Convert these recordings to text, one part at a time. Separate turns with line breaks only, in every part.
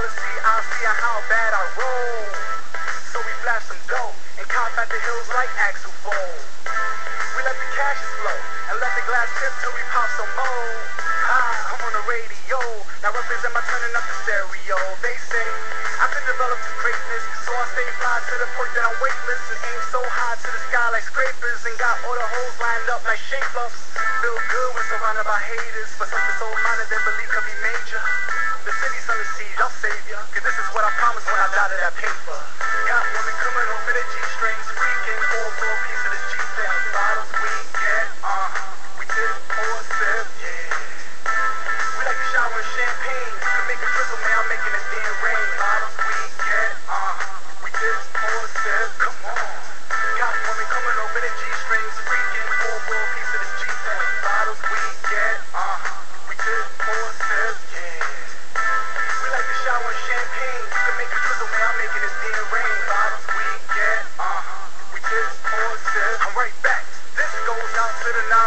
Jealousy, I see how bad I roll. So we flash some dough and cop at the hills like Axel Foley. We let the cash flow and let the glass tip till we pop some more. Ah, I'm on the radio. Now represent my turning up the stereo. They say I could develop to greatness, so I stay fly to the point that I'm weightless and aim so high to the sky like scrapers and got all the holes lined up like shape ups. Feel good when surrounded by haters, but something so minor that believe could be major. The city's the siege, I'll save ya, cause this is what I promised when I dotted that paper. Got women coming over the G-strings, freaking all for a piece of this G-thing. Bottles we get, uh-huh, we tip or sip, yeah. We like to shower in champagne, you can make a drizzle, man, I'm making it damn rain. Bottles we get, uh-huh, we tip or sip, come on. Got women coming over the G-strings, freaking all for a piece of this G-thing. Bottles we get, uh-huh, we tip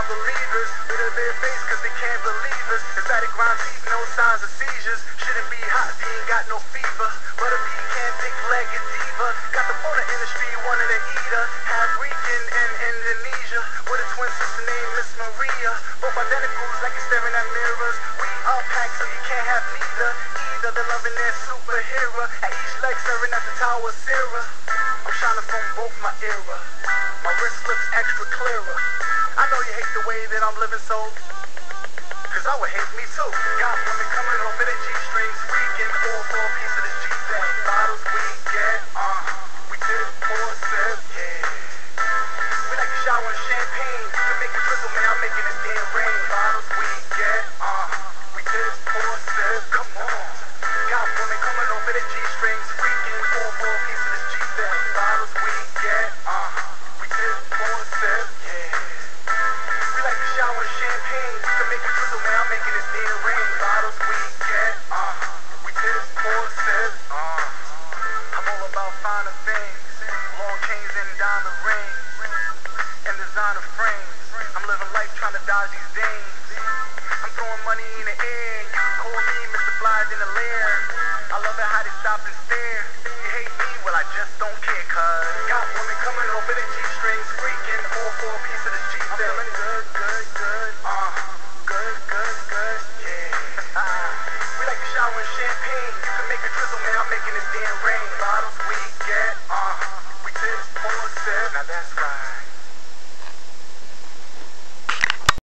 non-believers. With a bare face, cause they can't believe us. Emphatic rhyme teeth, no signs of seizures. Shouldn't be hot, he ain't got no fever. But a pecan, thick-legged diva. Got the motor industry, wanted to eat her. Half Rican in Indonesia. With a twin sister named Miss Maria. Both identicals, like you're staring at mirrors. We are packed, so you can't have neither. Either the loving their superhero. At each leg staring at the Tower Sarah. I'm shining from both my era. My wrist looks extra clearer. I know you hate the way that I'm living so. Cause I would hate me too. Got women coming And designer frames. I'm living life trying to dodge these dames. I'm throwing money in the air. You can call me Mr. Flies in the lair. I love it how they stop and stare. You hate me? Well, I just don't care, cuz. Got women coming over the G-strings, freaking all for a piece of this G-thing. I'm feeling good, good, good. Uh-huh. Good, good, good, yeah. we like to shower in champagne.